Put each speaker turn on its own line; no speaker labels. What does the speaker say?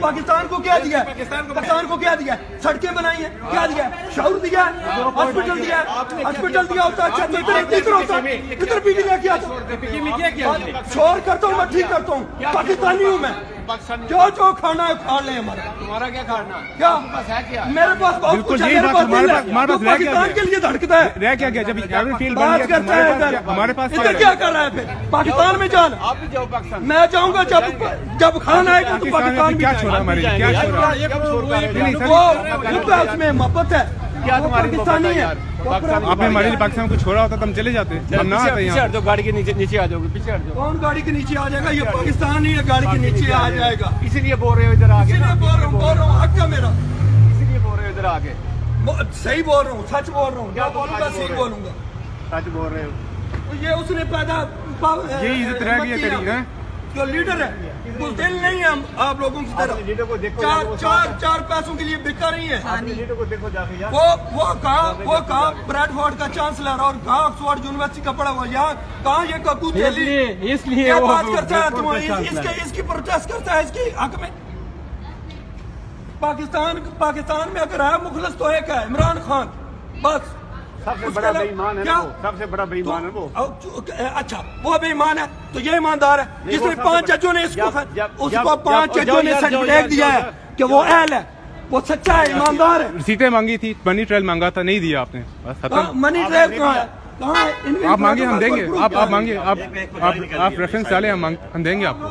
पाकिस्तान को क्या दिया? पाकिस्तान को क्या दिया? सड़कें बनाई है। क्या दिया? शौर दिया? हॉस्पिटल दिया? हॉस्पिटल दिया होता अच्छा इधर होता इधर ने किया था शोर करता हूँ मैं ठीक करता हूँ। पाकिस्तानी हूँ मैं। जो जो खाना है खा ले हमारा।
तुम्हारा क्या खाना
क्या?
है क्या?
मेरे पास बहुत
बिल्कुल
कुछ है मेरे पास दिल
पास-
है।
पास
पाकिस्तान के लिए धड़कता है।
रह क्या गया जब एवरी
बात करता है इधर।
हमारे पास
इधर क्या कर रहा है फिर? पाकिस्तान में जाना।
आप भी जाओ पाकिस्तान
मैं। जाऊँगा जब जब खाना आएगा तो
पाकिस्तान
पाकिस्तान
क्या छोड़ा हमारे क्या छोड़ा? नहीं, सर,
वो वो उसमें मोहब्बत है।
क्या तुम्हारी
आपने हमारे लिए पाकिस्तान को छोड़ा होता तो हम चले जाते। हम ना आते यहाँ।
जाओ गाड़ी के नीचे नीचे आ जाओगे पीछे हट जाओ।
कौन गाड़ी के नीचे आ जाएगा? ये पाकिस्तान ही है गाड़ी के नीचे आ जाएगा।
इसीलिए बोल रहे हो इधर आगे।
इसीलिए बोल रहा हूँ बोल रहा हूँ हक है मेरा।
इसीलिए बोल रहे हो इधर आगे।
सही बोल रहा हूँ सच बोल रहा हूँ क्या बोलूँगा सही बोलूँगा।
सच बोल रहे हो।
तो ये उसने पैदा
यही इज़्ज़त रह गई है। तेरी, हैं?
जो लीडर है। वो दिल नहीं है हम आप लोगों की
अपने लीडर को देखो
चार चार चार पैसों के लिए बिका नहीं है।
अपने लीडर को देखो जाके यार।
वो वो कहा वो कहा ब्रैडफोर्ड का चांसलर और कहा ऑक्सफोर्ड यूनिवर्सिटी का पढ़ा हुआ यहाँ कहा ये ककू तेली
इसलिए इसलिए
क्या
वो
बात करता है तुम इसके इसकी प्रोटेस्ट करता है इसकी हक में। पाकिस्तान पाकिस्तान में अगर है मुखलस तो एक है इमरान खान। बस।
सबसे बड़ा बेईमान है
क्या?
वो? सबसे बड़ा बेईमान है वो?
तो- अच्छा वो बेईमान है तो ये ईमानदार है। जिसने पाँच जजों ने इसको उसको पाँच जजों ने सर्टिफिकेट दिया है कि वो अहल है। वो सच्चा है ईमानदार है।
सीटें मांगी थी मनी ट्रायल मांगा था नहीं दिया आपने। बस
मनी ड्राइव कहाँ है? है?
आप मांगे हम देंगे। आप आप मांगे आप आप आप रेफरेंस डालें हम मांग- हम देंगे आपको।